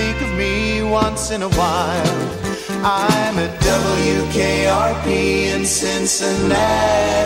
think of me once in a while. I'm at WKRP in Cincinnati.